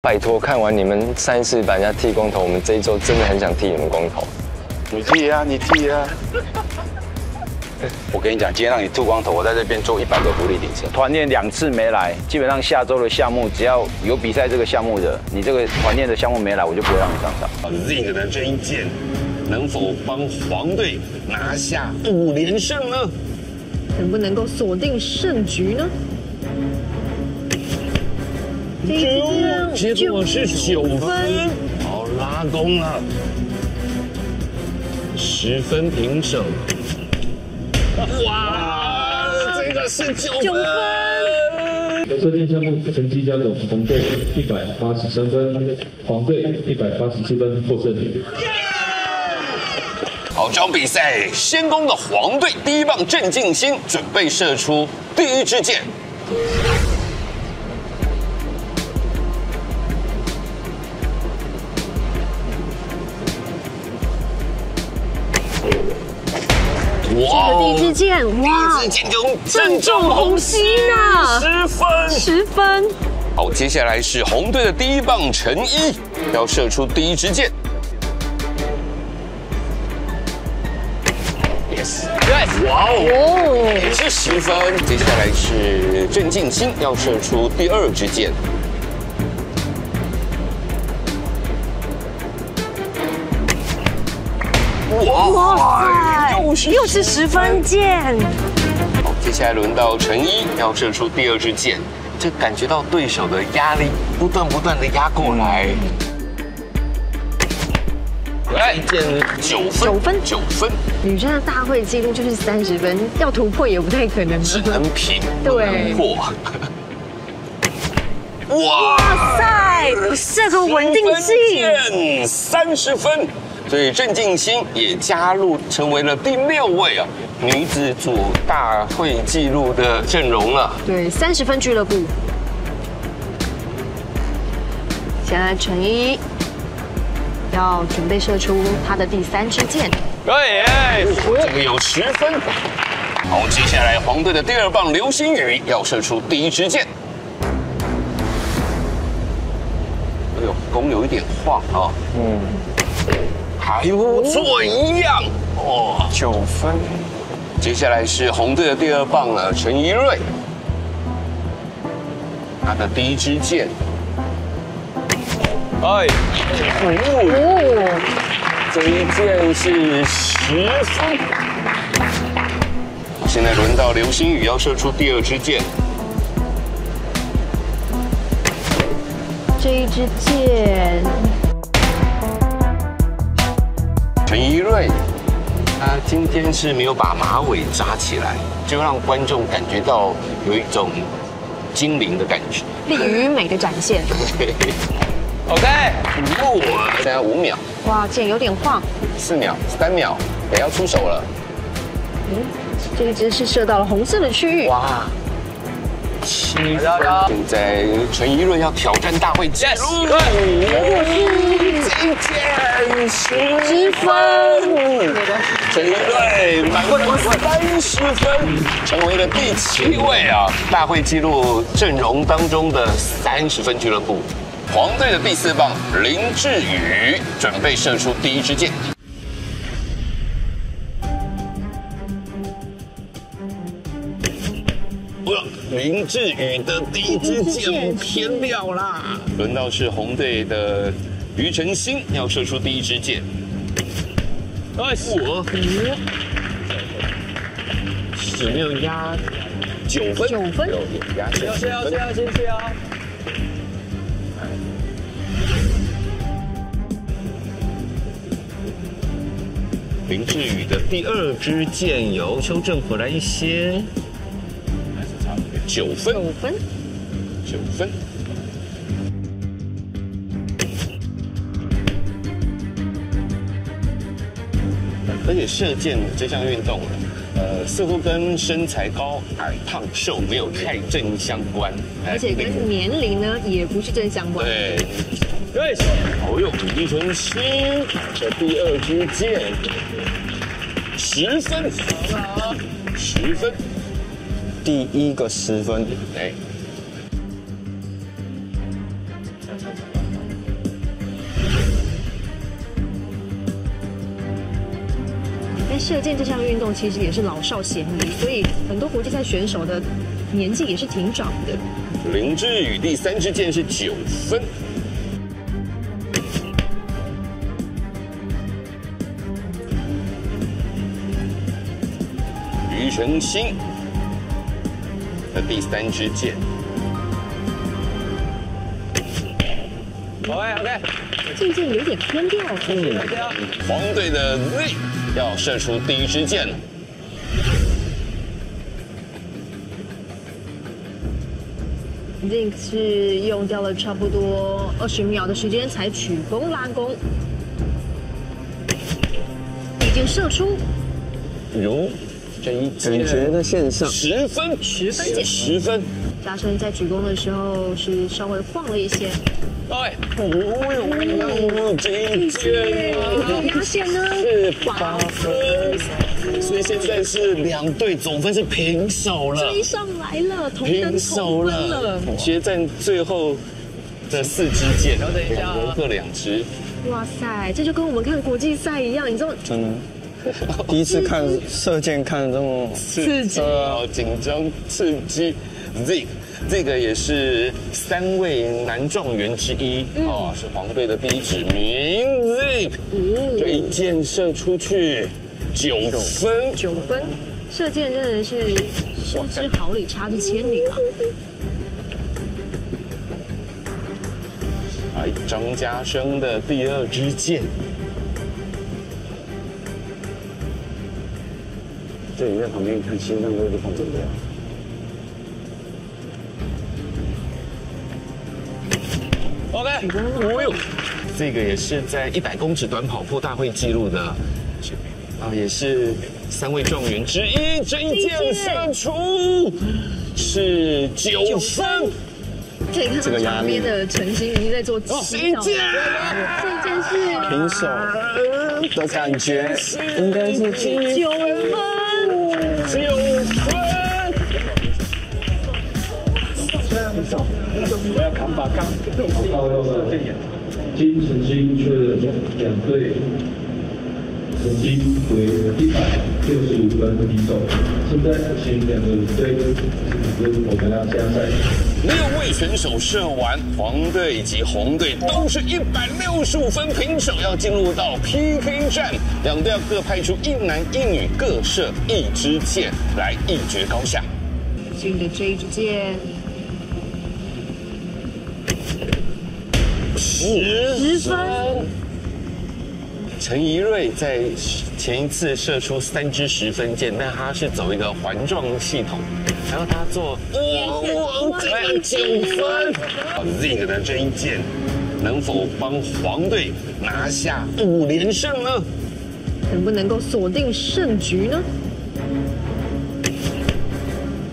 拜托，看完你们三次把人家剃光头，我们这一周真的很想剃你们光头。你剃啊，你剃啊！我跟你讲，今天让你秃光头，我在这边做一百个福利顶身。团练两次没来，基本上下周的项目只要有比赛这个项目的，你这个团练的项目没来，我就不会让你上场。Zing 的这一剑能否帮黄队拿下五连胜呢？能不能够锁定胜局呢？九，结果是九分，好拉弓了，十分。平手。哇，这个是九九分。射箭项目成绩交给红队一百八十三分，黄队一百八十七分。获胜。好，这场比赛先攻的黄队第一棒郑敬兴准备射出第一支箭。哇第一支箭，哇第一支，箭就正中红心啊十分。十分，好，接下来是红队的第一棒陈一，要射出第一支箭。Yes，yes，哇哦，哦，也是十分。接下来是郑敬兴要射出第二支箭。哇哇塞，又是十分箭，好，接下来轮到陈一要射出第二支箭，这感觉到对手的压力不断不断的压过来。来，箭九分，九分九分，女生的大会纪录就是三十分，要突破也不太可能。只能平，不能破。哇，塞，这个稳定性，箭三十分，所以郑敬兴也加入成为了第六位啊女子组大会纪录的阵容了。对，三十分俱乐部。现在陈一要准备射出他的第三支箭，对，哎，这个有十分。好，接下来黄队的第二棒流星雨要射出第一支箭。哎呦，弓有一点晃啊。嗯，还不错，一样。哦，九分，接下来是红队的第二棒了，陈怡瑞，他的第一支箭。哎，哦，这一箭是十分。现在轮到流星雨要射出第二支箭。这一支箭，陈怡瑞，他今天是没有把马尾扎起来，就让观众感觉到有一种精灵的感觉。力与美的展现。OK，五，现在五秒、哇，剑有点晃，四秒、三秒，也要出手了。嗯这一支是射到了红色的区域。哇，七分。现在陈怡瑞要挑战大会纪录。这一箭十分，陈怡瑞满分三十分，成为了第七位啊！大会纪录阵容当中的三十分俱乐部。黄队的第四棒林志宇准备射出第一支箭。林志宇的第一支箭偏掉啦！轮到是红队的于晨星要射出第一支箭。哎，我有没有压九分？九分有压九分。要先去啊。林志宇的第二支箭由邱正回来一些，九分，九分，九分。而且射箭这项运动，呃，似乎跟身材高矮胖瘦没有太正相关，而且跟年龄呢也不是正相关。对，对，好用，李纯新的第二支箭，十分，十分，第一个十分。哎。但射箭这项运动其实也是老少咸宜所以很多国际赛选手的年纪也是挺长的。林志宇第三支箭是九分。余承鑫的第三支箭，OK OK，这一箭有点偏掉了。黄队的 Z 要射出第一支箭了。这是用掉了差不多二十秒的时间才取弓拉弓，已经射出如这一感觉在线上，十分，十分箭。十分。加深在举弓的时候是稍微晃了一些，哎，哦呦，这一箭发现呢是八分，所以现在是两队总分是平手了，追上来了，同平等手了了。。决战最后的四支箭，然后等一下各两支。哇塞，这就跟我们看国际赛一样，你知道真的。第一次看射箭看得这么刺激。好紧张刺激。Z 这个也是三位男状元之一。哦，是黄队的第一指名。Z，这一箭射出去九分，九分，射箭真的是失之毫厘，差之千里啊！哎，张家生的第二支箭，这你在旁边看，心脏会不会放怎么样？OK，哦呦，这个也是在一百公尺短跑破大会纪录的，啊，也是三位状元之一，这一箭射出是九分，可以看到旁边的陈星已经在做七件这一件。这一箭是平手。的感觉，应该是九分，九分。到了金城星确认两队成绩为一百六十五分平手。现在请两个队跟我们要加赛。六位选手射完，黄队以及红队都是一百六十五分平手，要进入到 PK 战，两队要各派出一男一女，各射一支箭，来一决高下。新的这一支箭十十分，陈怡瑞在前一次射出三支十分箭，但他是走一个环状系统，然后他做哇，才九分。Zig 的这一箭能否帮黄队拿下五连胜呢？能不能够锁定胜局呢？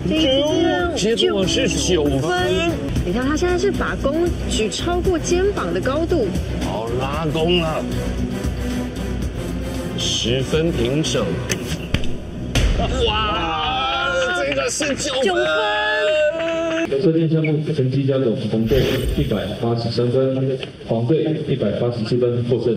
这一支结果是九分，你看他现在是把弓举超过肩膀的高度，好拉弓了，十分平手。哇，这个是九九分分。射箭项目成绩加总，红队一百八十三分，黄队一百八十七分获胜。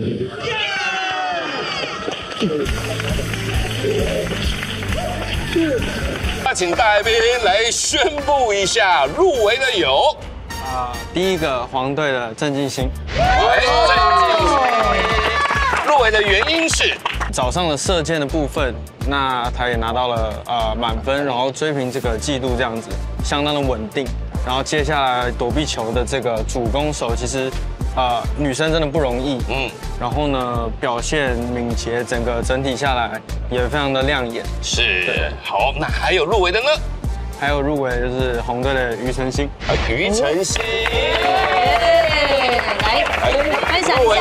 那请大来宾来宣布一下入围的有，啊，第一个黄队的郑敬兴，来郑敬兴入围的原因是早上的射箭的部分，那他也拿到了呃满分，然后追平这个记录，这样子相当的稳定。然后接下来躲避球的这个主攻手，其实呃女生真的不容易，嗯嗯，然后呢表现敏捷，整个整体下来也非常的亮眼。是好，那还有入围的呢？还有入围就是红队的庾澄庆，啊，庾澄庆。来分享一下入围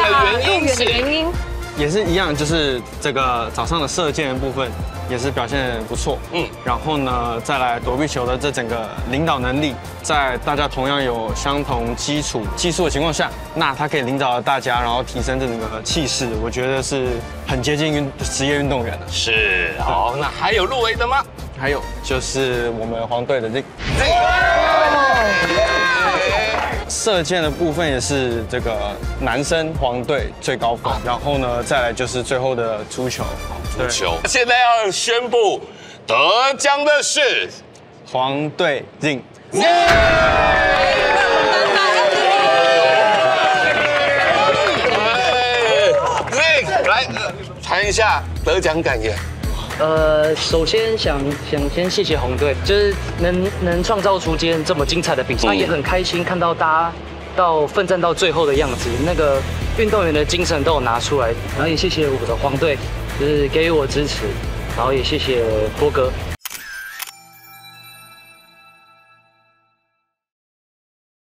的原因。也是一样，就是这个早上的射箭的部分也是表现不错，嗯嗯，然后呢，再来躲避球的这整个领导能力，在大家同样有相同基础技术的情况下，那他可以领导大家，然后提升这整个气势，我觉得是很接近运职业运动员的。是好，那还有入围的吗？还有就是我们黄队的这这个射箭的部分也是这个男生黄队最高分，然后呢，再来就是最后的足球，足，球。现在要宣布得奖的是黄队进。对，来谈一下得奖感言。呃，首先想想先谢谢红队，就是能能创造出今天这么精彩的比赛，那也很开心看到大家到奋战到最后的样子，那个运动员的精神都有拿出来，然后也谢谢我的黄队，就是给予我支持，然后也谢谢波哥，